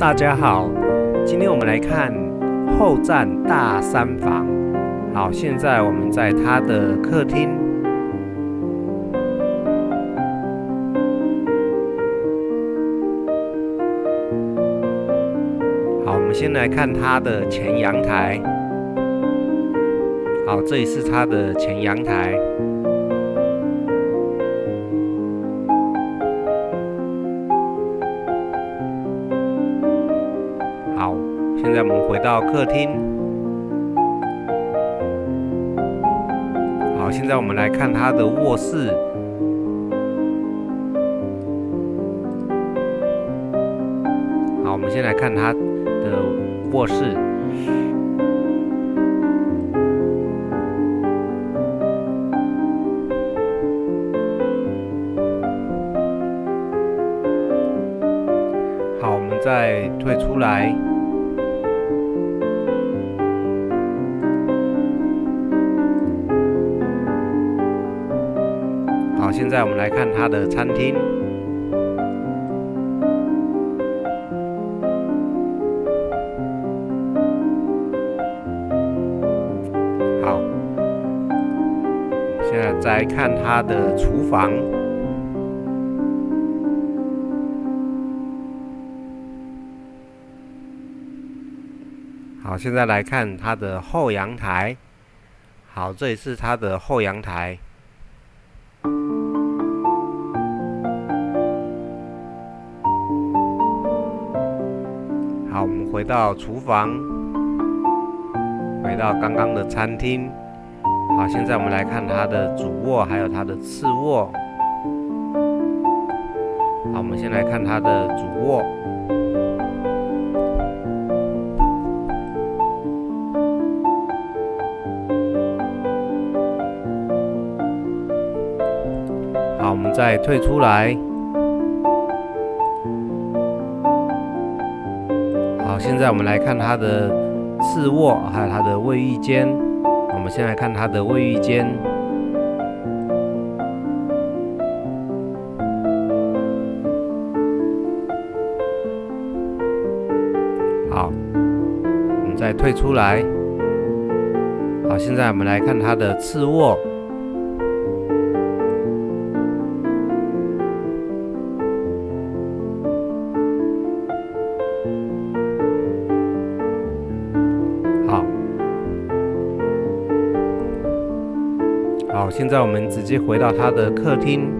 大家好，今天我们来看后站大三房。好，现在我们在他的客厅。好，我们先来看他的前阳台。好，这里是他的前阳台。现在我们回到客厅。好，现在我们来看他的卧室。好，我们先来看他的卧室。好，我们再退出来。现在我们来看他的餐厅。好，现在再看他的厨房。好，现在来看它的后阳台。好，这里是它的后阳台。回到厨房，回到刚刚的餐厅。好，现在我们来看它的主卧，还有它的次卧。好，我们先来看它的主卧。好，我们再退出来。现在我们来看它的次卧，还有它的卫浴间。我们先来看它的卫浴间。好，我们再退出来。好，现在我们来看它的次卧。好，现在我们直接回到他的客厅。